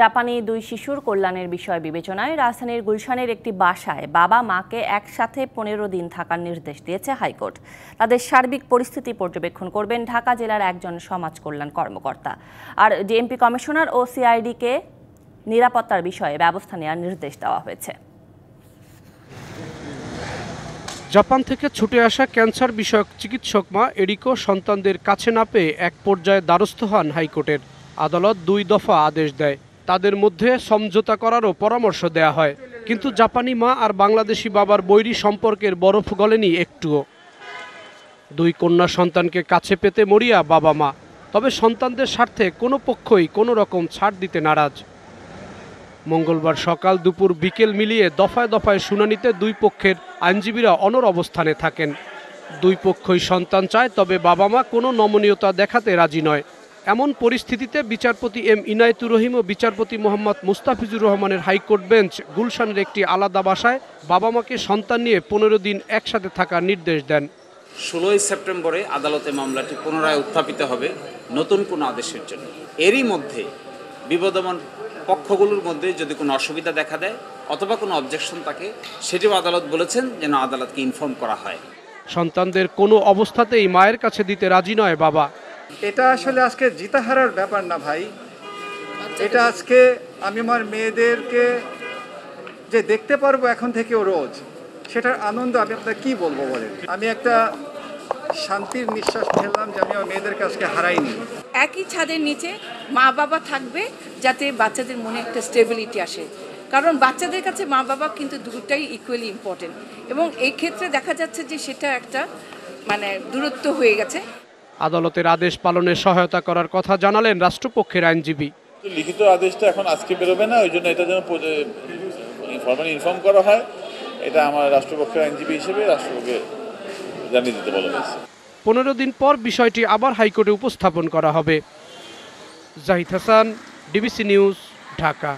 জাপানি দুই শিশুর কল্যাণের বিষয় বিবেচনায় রাজধানীর গুলশানের একটি বাসায় বাবা মাকে একসাথে পনেরো দিন থাকার নির্দেশ দিয়েছে হাইকোর্ট। তাদের সার্বিক পরিস্থিতি পর্যবেক্ষণ করবেন ঢাকা জেলার একজন সমাজ কল্যাণ কর্মকর্তা। আর ডিএমপি কমিশনার ও সিআইডিকে নিরাপত্তার বিষয়ে ব্যবস্থা নেওয়ার নির্দেশ দেওয়া হয়েছে। জাপান থেকে ছুটে আসা ক্যান্সার বিষয়ক চিকিৎসক মা এরিকো সন্তানদের কাছে না পেয়ে এক পর্যায়ে দ্বারস্থ হন হাইকোর্টের। আদালত দুই দফা আদেশ দেয়। তাদের মধ্যে সমঝোতা করারও পরামর্শ দেয়া হয়। কিন্তু জাপানি মা আর বাংলাদেশি বাবার বৈরী সম্পর্কের বরফ গলেনি একটুও। দুই কন্যা সন্তানকে কাছে পেতে মরিয়া বাবা মা। তবে সন্তানদের স্বার্থে কোনো পক্ষই কোনো রকম ছাড় দিতে নারাজ। মঙ্গলবার সকাল দুপুর বিকেল মিলিয়ে দফায় দফায় শুনানিতে দুই পক্ষের আইনজীবীরা অনর অবস্থানে থাকেন। দুই পক্ষই সন্তান চায়, তবে বাবা মা কোনো নমনীয়তা দেখাতে রাজি নয়। এমন পরিস্থিতিতে বিচারপতি এম ইনায়তুর রহিম ও বিচারপতি মোহাম্মদ মুস্তাফিজুর রহমানের হাইকোর্ট বেঞ্চ গুলশানের একটি আলাদা বাসায় বাবা মাকে সন্তান নিয়ে পনেরো দিন একসাথে থাকার নির্দেশ দেন। ষোলোই সেপ্টেম্বরে আদালতে মামলাটি পুনরায় উত্থাপিত হবে নতুন কোনো আদেশের জন্য। এরই মধ্যে বিবদমান পক্ষগুলোর মধ্যে যদি কোনো অসুবিধা দেখা দেয় অথবা কোনো অবজেকশন থাকে সেটিও আদালত বলেছেন যেন আদালতকে ইনফর্ম করা হয়। সন্তানদের কোনো অবস্থাতেই মায়ের কাছে দিতে রাজি নয় বাবা। এটা আসলে আজকে জিতাহারার ব্যাপার না ভাই। এটা আজকে আমি আমার মেয়েদেরকে যে দেখতে পারব এখন থেকেও রোজ, সেটার আনন্দ আমি আপনার কি বলব বলেন? আমি একটা শান্তির নিঃশ্বাস ফেললাম যে আমি আমার মেয়েদেরকে আজকে হারাইনি। একই ছাদের নিচে মা বাবা থাকবে যাতে বাচ্চাদের মনে একটা স্টেবিলিটি আসে। কারণ বাচ্চাদের কাছে মা বাবা কিন্তু দুটাই ইকুয়ালি ইম্পর্টেন্ট এবং এই ক্ষেত্রে দেখা যাচ্ছে যে সেটা একটা মানে দূরত্ব হয়ে গেছে। আদালতের আদেশ পালনে সহায়তা করার কথা জানালেন রাষ্ট্রপক্ষের আইনজীবী। লিখিত আদেশটা এখন আজকে বেরোবে না ওই জন্য এটা যেন ফর্মালি ইনফর্ম করা হয়। এটা আমার রাষ্ট্রপক্ষের আইনজীবী হিসেবে রাষ্ট্রপক্ষে জানিয়ে দিতে বলা হয়েছে। পনেরো দিন পর বিষয়টি আবার হাইকোর্টে উপস্থাপন করা হবে। Zahid Hasan DBC news Dhaka.